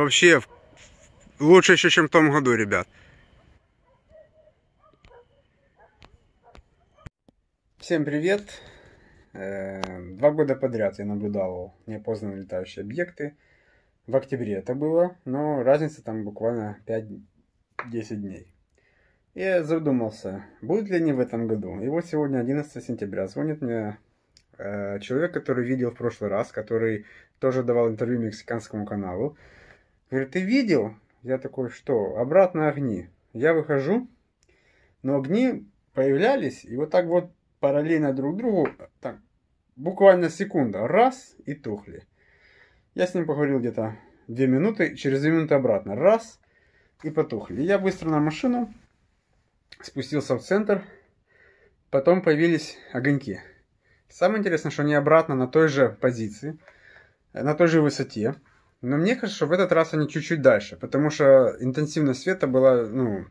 Вообще лучше еще, чем в том году, ребят. Всем привет! Э, Два года подряд я наблюдал неопознанные летающие объекты. В октябре это было, но разница там буквально 5-10 дней. Я задумался, будут ли они в этом году. И вот сегодня, 11 сентября, звонит мне э, человек, который видел в прошлый раз, который тоже давал интервью мексиканскому каналу. Говорит, ты видел? Я такой, что? Обратно огни. Я выхожу, но огни появлялись, и вот так вот параллельно друг другу, так, буквально секунда, раз, и тухли. Я с ним поговорил где-то две минуты, через две минуты обратно, раз, и потухли. Я быстро на машину, спустился в центр, потом появились огоньки. Самое интересное, что они обратно на той же позиции, на той же высоте. Но мне кажется, что в этот раз они чуть-чуть дальше, потому что интенсивность света была, ну,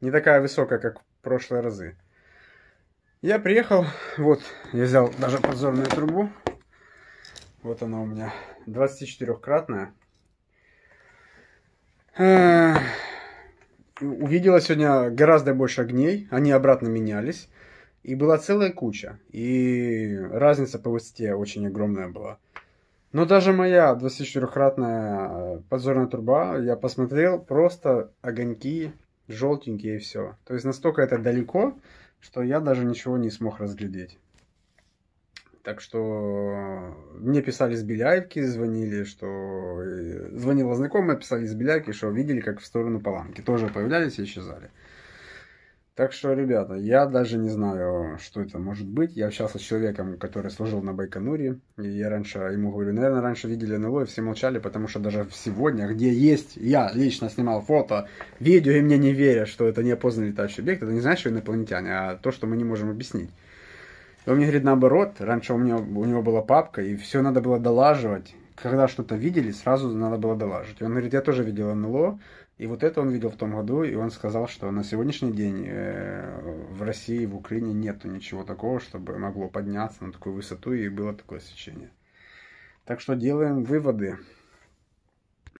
не такая высокая, как в прошлые разы. Я приехал, вот, я взял даже подзорную трубу. Вот она у меня, 24-кратная. Увидела сегодня гораздо больше огней, они обратно менялись. И была целая куча. И разница по высоте очень огромная была. Но даже моя 24-кратная подзорная труба, я посмотрел, просто огоньки желтенькие и все. То есть настолько это далеко, что я даже ничего не смог разглядеть. Так что мне писали с Беляевки, звонили, что... Звонила знакомая, писали с Беляевки, что видели, как в сторону Паланки. Тоже появлялись и исчезали. Так что, ребята, я даже не знаю, что это может быть. Я общался с человеком, который служил на Байконуре. И я раньше ему говорю, наверное, раньше видели НЛО, и все молчали, потому что даже сегодня, где есть, я лично снимал фото, видео, и мне не верят, что это неопознанный летающий объект, это не значит, что инопланетяне, а то, что мы не можем объяснить. И он мне говорит наоборот, раньше у, меня, у него была папка, и все надо было долаживать. Когда что-то видели, сразу надо было долаживать. И он говорит, я тоже видел НЛО, и вот это он видел в том году, и он сказал, что на сегодняшний день э, в России, в Украине нету ничего такого, чтобы могло подняться на такую высоту и было такое сечение. Так что делаем выводы.